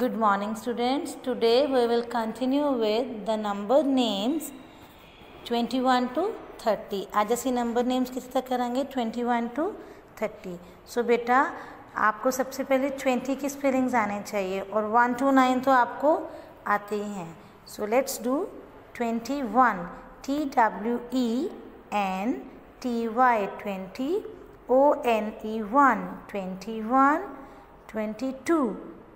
good morning students students we will continue with the number names twenty one to thirty आज ऐसी number names किस तक करेंगे twenty one to thirty so बेटा आपको सबसे पहले ट्वेंटी की स्पेलिंग्स आने चाहिए और वन टू नाइन तो आपको आते ही हैं so let's do twenty one T W E N T Y twenty O N E one twenty one twenty two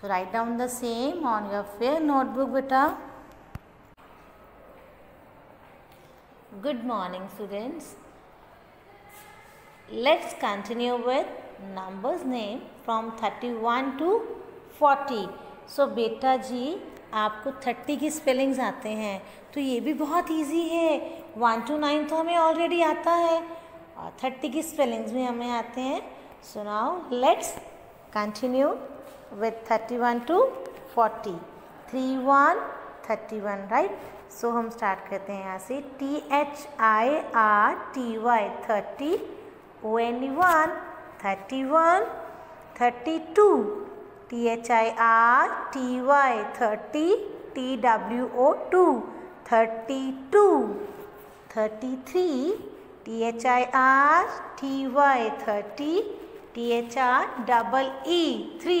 so right down the same on your fair notebook बेटा good morning students let's continue with numbers name from thirty one to forty so बेटा जी आपको thirty की spellings आते हैं तो ये भी बहुत ईजी है वन टू नाइन तो हमें ऑलरेडी आता है और थर्टी की स्पेलिंग्स भी हमें आते हैं सुनाओ let's continue with 31 to 40 three one thirty one right so हम स्टार्ट करते हैं यहाँ से T H I R T Y thirty O N E one thirty one thirty two T H I R T Y thirty T W O two thirty two thirty three T H I R T Y thirty T H R double E three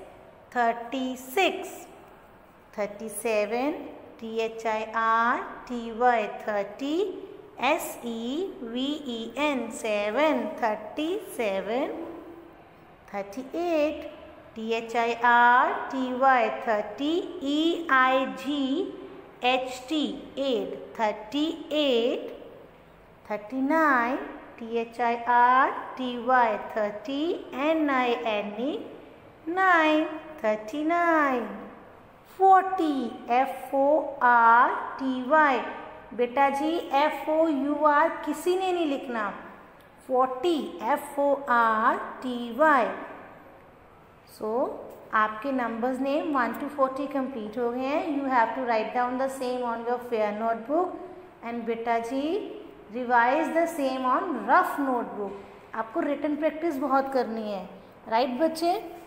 36 37 thirty thirty S E V E N seven thirty seven thirty eight T H I R T Y thirty E I G H T eight thirty eight thirty nine T H I R T Y thirty N I N E nine, thirty-nine, forty, F O R T Y बेटा जी F O U R किसी ने नहीं लिखना forty F O R T Y so आपके numbers name one to forty complete हो गए हैं you have to write down the same on your fair notebook and बेटा जी revise the same on rough notebook आपको return practice बहुत करनी है right right, बच्चे